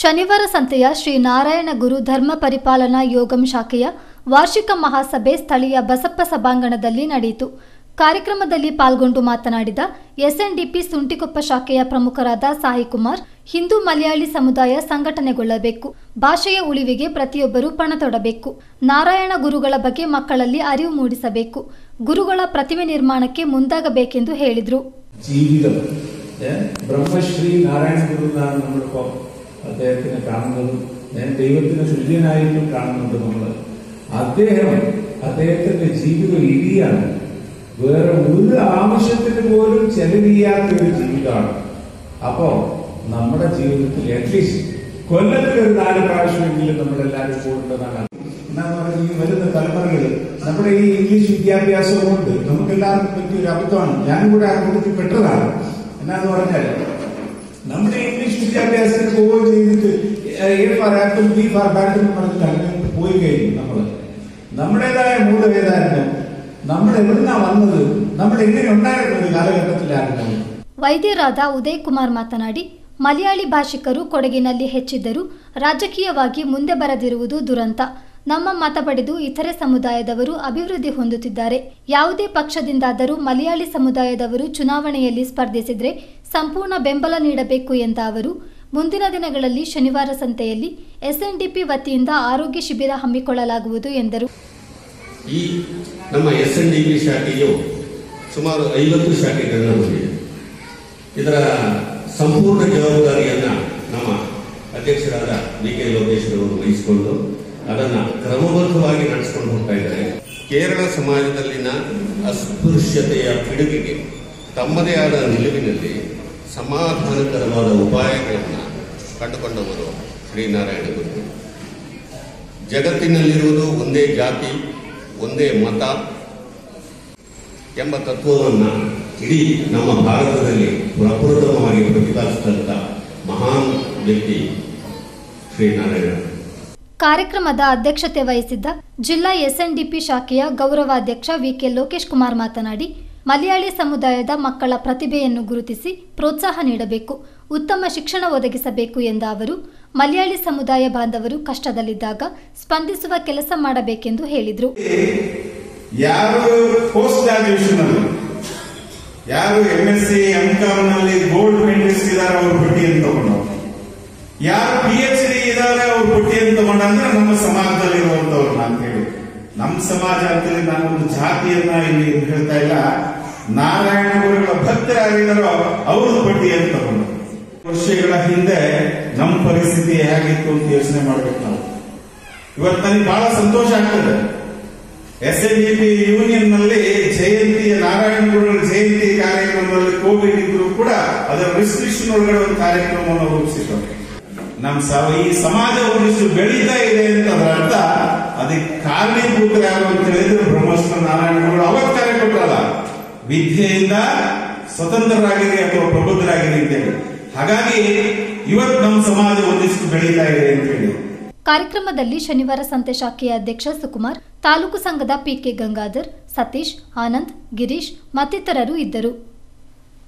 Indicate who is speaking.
Speaker 1: ಶನಿವಾರ ಸಂತೆಯ ಶ್ರೀ ನಾರಾಯಣ ಗುರು ಧರ್ಮ ಪರಿಪಾಲನಾ ಯೋಗಂ ಶಾಖೆಯ ವಾರ್ಷಿಕ ಮಹಾಸಭೆ ಸ್ಥಳೀಯ ಬಸಪ್ಪ ಸಭಾಂಗಣದಲ್ಲಿ ನಡೆಯಿತು. ಕಾರ್ಯಕ್ರಮದಲ್ಲಿ ಪಾಲ್ಗೊಂಡು ಮಾತನಾಡಿದ ಎಸ್ಎನ್ಡಿಪಿ ಸುಂಟಿಕೊಪ್ಪ ಶಾಖೆಯ ಪ್ರಮುಖರಾದ ಸಾಯಿಕುಮಾರ್, ಹಿಂದೂ ಮಲಯಾಳಿ ಸಮುದಾಯ ಸಂಘಟನೆಗೊಳ್ಳಬೇಕು, ಭಾಷೆಯ ಉಳಿವಿಗೆ ಪ್ರತಿಯೊಬ್ಬರೂ ಪಣ ತೊಡಬೇಕು, ನಾರಾಯಣ ಗುರುಗಳ ಬಗ್ಗೆ ಮಕ್ಕಳಲ್ಲಿ ಅರಿವು ಮೂಡಿಸಬೇಕು, ಗುರುಗಳ ಪ್ರತಿಮೆ ನಿರ್ಮಾಣಕ್ಕೆ ಮುಂದಾಗಬೇಕೆಂದು ಹೇಳಿದರು.
Speaker 2: അദ്ദേഹത്തിനെ കാണുന്നതും ഞാൻ ദൈവത്തിന് തുല്യനായിട്ടും കാണുന്നുണ്ട് നമ്മൾ അദ്ദേഹം അദ്ദേഹത്തിന്റെ ജീവിതം ഇടിയാണ് വേറെ ഒരു ആവശ്യത്തിന് പോലും ചെലവിയാത്ത ഒരു ജീവിതമാണ്. അപ്പോ നമ്മുടെ ജീവിതത്തിൽ അറ്റ്ലീസ്റ്റ് കൊല്ലത്തിൽ ഒരു നാല് പ്രാവശ്യമെങ്കിലും നമ്മളെല്ലാവരും കൂടേണ്ടതാണ് ഈ വരുന്ന തലമുറകളിൽ നമ്മുടെ ഈ ഇംഗ്ലീഷ് വിദ്യാഭ്യാസം കൊണ്ട് നമുക്ക് എല്ലാവർക്കും പറ്റിയ ഒരു അബദ്ധമാണ്. ഞാനും കൂടെ ആ പെട്ടതാണ്. എന്നാന്ന് പറഞ്ഞാൽ നമ്മുടെ ഇംഗ്ലീഷ് വിദ്യാഭ്യാസത്തിന് പോവുകയും A for apple B for bat എന്ന് പറഞ്ഞിട്ട് അങ്ങനെ പോയി കഴിഞ്ഞു നമ്മൾ നമ്മുടേതായ മൂലം ഏതായിരുന്നു നമ്മൾ എവിടുന്നാ വന്നത് നമ്മൾ എങ്ങനെ ഉണ്ടായിരുന്ന ഒരു കാലഘട്ടത്തിലായിരുന്നു
Speaker 1: ವೈದ್ಯರಾದ ಉದಯ್ ಕುಮಾರ್ ಮಾತನಾಡಿ ಮಲಯಾಳಿ ಭಾಷಿಕರು ಕೊಡಗಿನಲ್ಲಿ ಹೆಚ್ಚಿದ್ದರೂ ರಾಜಕೀಯವಾಗಿ ಮುಂದೆ ಬರದಿರುವುದು ದುರಂತ ನಮ್ಮ ಮತ ಪಡೆದು ಇತರೆ ಸಮುದಾಯದವರು ಅಭಿವೃದ್ಧಿ ಹೊಂದುತ್ತಿದ್ದಾರೆ ಯಾವುದೇ ಪಕ್ಷದಿಂದಾದರೂ ಮಲಯಾಳಿ ಸಮುದಾಯದವರು ಚುನಾವಣೆಯಲ್ಲಿ ಸ್ಪರ್ಧಿಸಿದರೆ ಸಂಪೂರ್ಣ ಬೆಂಬಲ ನೀಡಬೇಕು ಎಂದ ಅವರು ಮುಂದಿನ ದಿನಗಳಲ್ಲಿ ಶನಿವಾರ ಸಂತೆಯಲ್ಲಿ ಎಸ್ಎನ್ಡಿಪಿ ವತಿಯಿಂದ ಆರೋಗ್ಯ ಶಿಬಿರ ಹಮ್ಮಿಕೊಳ್ಳಲಾಗುವುದು ಎಂದರು.
Speaker 3: ಈ ನಮ್ಮ ಎಸ್ ಎನ್ ಡಿ ಪಿ ಶಾಖೆಯು ಸುಮಾರು ಐವತ್ತು ಶಾಖೆಗಳನ್ನು ಹೊಂದಿದೆ. ಇದರ ಸಂಪೂರ್ಣ ಜವಾಬ್ದಾರಿಯನ್ನು ನಮ್ಮ ಅಧ್ಯಕ್ಷರಾದ ಡಿ ಕೆ ಲೋಕೇಶ್ವರವರು ವಹಿಸಿಕೊಂಡು ಅದನ್ನು ಕ್ರಮಬದ್ಧವಾಗಿ ನಡೆಸಿಕೊಂಡು ಹೋಗ್ತಾ ಇದ್ದಾರೆ. ಕೇರಳ ಸಮಾಜದಲ್ಲಿನ ಅಸ್ಪೃಶ್ಯತೆಯ ಪಿಡುಗಿಗೆ ತಮ್ಮದೇ ಆದ ನಿಲುವಿನಲ್ಲಿ ಸಮಾಧಾನಕರವಾದ ಉಪಾಯಗಳನ್ನು ಕಂಡುಕೊಂಡವರು ಶ್ರೀನಾರಾಯಣ ಗುರು ಜಗತ್ತಿನಲ್ಲಿರುವುದು ಒಂದೇ ಜಾತಿ, ಒಂದೇ ಮತ ಎಂಬ ತತ್ವವನ್ನು ಇಡೀ ನಮ್ಮ ಭಾರತದಲ್ಲಿ ಪ್ರಪ್ರಥಮವಾಗಿ ಪ್ರತಿಪಾದಿಸಿದಂಥ ಮಹಾನ್ ವ್ಯಕ್ತಿ ಶ್ರೀನಾರಾಯಣ
Speaker 1: ಕಾರ್ಯಕ್ರಮದ ಅಧ್ಯಕ್ಷತೆ ವಹಿಸಿದ್ದ ಜಿಲ್ಲಾ ಎಸ್ಎನ್ಡಿಪಿ ಶಾಖೆಯ ಗೌರವಾಧ್ಯಕ್ಷ ವಿಕೆ ಲೋಕೇಶ್ ಕುಮಾರ್ ಮಾತನಾಡಿ ಮಲಯಾಳಿ ಸಮುದಾಯದ ಮಕ್ಕಳ ಪ್ರತಿಭೆಯನ್ನು ಗುರುತಿಸಿ ಪ್ರೋತ್ಸಾಹ ನೀಡಬೇಕು, ಉತ್ತಮ ಶಿಕ್ಷಣ ಒದಗಿಸಬೇಕು ಎಂದ ಅವರು, ಮಲಯಾಳಿ ಸಮುದಾಯ ಬಾಂಧವರು ಕಷ್ಟದಲ್ಲಿದ್ದಾಗ ಸ್ಪಂದಿಸುವ ಕೆಲಸ ಮಾಡಬೇಕೆಂದು ಹೇಳಿದರು.
Speaker 4: ಯಾರು ಪೋಸ್ಟ್ ಗ್ರಾಜುಯೇಷನ್ ಯಾರು ಎಂ ಎಸ್ನಲ್ಲಿ ಗೋಲ್ಡ್ ಮೆಡಲಿಸ್ಟ್ ಇದ್ದಾರೆ ಅವ್ರ ಪಟ್ಟಿಯನ್ನು ತಗೊಂಡು? ಯಾರು ಪಿ ಎಚ್ ಡಿ ಇದ್ದಾರೆ ಅವ್ರ ಪಟ್ಟಿಯನ್ನು ತಗೊಂಡಂದ್ರೆ ನಮ್ಮ ಸಮಾಜದಲ್ಲಿ ಇರುವಂತವ್ರು ಅಂತ ಹೇಳಿ ನಮ್ಮ ಸಮಾಜ ಅಂತೇಳಿ ಒಂದು ಜಾತಿಯನ್ನ ಇಲ್ಲಿ ಹೇಳ್ತಾ ಇಲ್ಲ. ನಾರಾಯಣ ಗುರುಗಳ ಭಕ್ತರಾಗಿದ್ದಾರೋ ಬಡ್ಡಿ ಪಟ್ಟಿಯನ್ನು ತಗೊಂಡು ವರ್ಷಗಳ ಹಿಂದೆ ನಮ್ಮ ಪರಿಸ್ಥಿತಿ ಹೇಗಿತ್ತು ಅಂತ ಯೋಚನೆ ಮಾಡಬೇಕು ನಾವು. ಇವತ್ತು ನನಗೆ ಬಹಳ ಸಂತೋಷ ಆಗ್ತದೆ. ಎಸ್ ಎನ್ ಡಿ ಪಿ ಯೂನಿಯನ್ನಲ್ಲಿ ಜಯಂತಿ, ನಾರಾಯಣ ಗುರುಗಳ ಜಯಂತಿ ಕಾರ್ಯಕ್ರಮದಲ್ಲಿ ಕೋವಿಡ್ ಕೂಡ ಅದರ ರಿಸ್ಟ್ರಿಕ್ಷನ್ ಒಳಗಡೆ ಒಂದು ಕಾರ್ಯಕ್ರಮವನ್ನು ರೂಪಿಸಿದ್ರು. ನಮ್ಮ ಈ ಸಮಾಜ ಒಂದಿಷ್ಟು ಬೆಳೀತಾ ಇದೆ ಅಂತ ಅರ್ಥ. ಅದಕ್ಕೆ ಕಾರಣೀಭೂತರಾಗುವಂತ ಹೇಳಿದ್ರೆ ನಾರಾಯಣ ಗುರುಗಳು ಅವತ್ತು ಕಾರ್ಯ ಕೊಟ್ಟರಲ್ಲ ವಿದ್ಯೆಯಿಂದ ಸ್ವತಂತ್ರರಾಗಿರಿ ಅಥವಾ ಪ್ರಬುದ್ಧರಾಗಿರಿ ಅಂತೇಳಿ. ಹಾಗಾಗಿ ಇವತ್ತು ನಮ್ಮ ಸಮಾಜ ಒಂದಿಷ್ಟು ಬೆಳೀತಾ ಇದೆ ಅಂತ ಹೇಳಿ
Speaker 1: ಕಾರ್ಯಕ್ರಮದಲ್ಲಿ ಶನಿವಾರ ಸಂತೆ ಶಾಖೆಯ ಅಧ್ಯಕ್ಷ ಸುಕುಮಾರ್, ತಾಲೂಕು ಸಂಘದ ಪಿಕೆ ಗಂಗಾಧರ್, ಸತೀಶ್, ಆನಂದ್, ಗಿರೀಶ್ ಮತ್ತಿತರರು ಇದ್ದರು.